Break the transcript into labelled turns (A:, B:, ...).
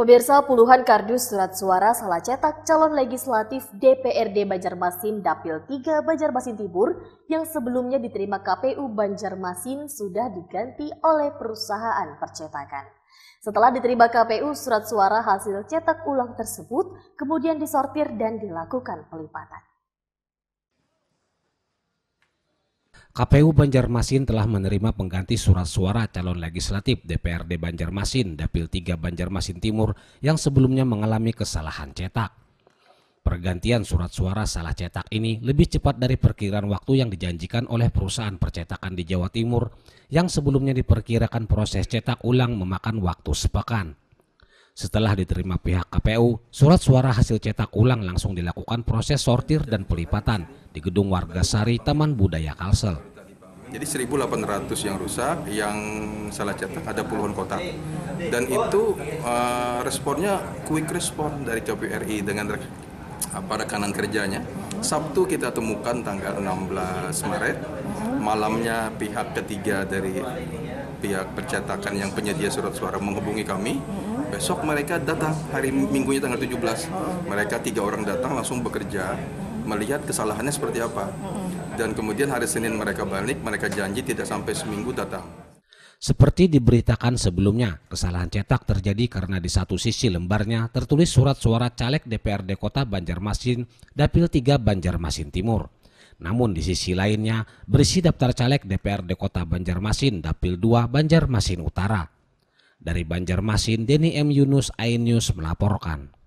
A: Pemirsa puluhan kardus surat suara salah cetak calon legislatif DPRD Banjarmasin Dapil 3 Banjarmasin Timur yang sebelumnya diterima KPU Banjarmasin sudah diganti oleh perusahaan percetakan. Setelah diterima KPU, surat suara hasil cetak ulang tersebut kemudian disortir dan dilakukan pelipatan.
B: KPU Banjarmasin telah menerima pengganti surat suara calon legislatif DPRD Banjarmasin Dapil 3 Banjarmasin Timur yang sebelumnya mengalami kesalahan cetak. Pergantian surat suara salah cetak ini lebih cepat dari perkiraan waktu yang dijanjikan oleh perusahaan percetakan di Jawa Timur yang sebelumnya diperkirakan proses cetak ulang memakan waktu sepekan. Setelah diterima pihak KPU, surat suara hasil cetak ulang langsung dilakukan proses sortir dan pelipatan di Gedung Warga Sari Taman Budaya Kalsel.
C: Jadi 1.800 yang rusak, yang salah cetak ada puluhan kotak. Dan itu uh, responnya quick respon dari KPRI dengan apa rekanan kerjanya. Sabtu kita temukan tanggal 16 Maret, malamnya pihak ketiga dari pihak percetakan yang penyedia surat suara menghubungi kami. Besok mereka datang hari minggunya tanggal 17 mereka tiga orang datang langsung bekerja melihat kesalahannya seperti apa. Dan kemudian hari Senin mereka balik mereka janji tidak sampai seminggu datang.
B: Seperti diberitakan sebelumnya, kesalahan cetak terjadi karena di satu sisi lembarnya tertulis surat suara caleg DPRD Kota Banjarmasin, Dapil 3 Banjarmasin Timur. Namun di sisi lainnya berisi daftar caleg DPRD Kota Banjarmasin, Dapil 2 Banjarmasin Utara. Dari Banjarmasin, Denny M. Yunus, News melaporkan.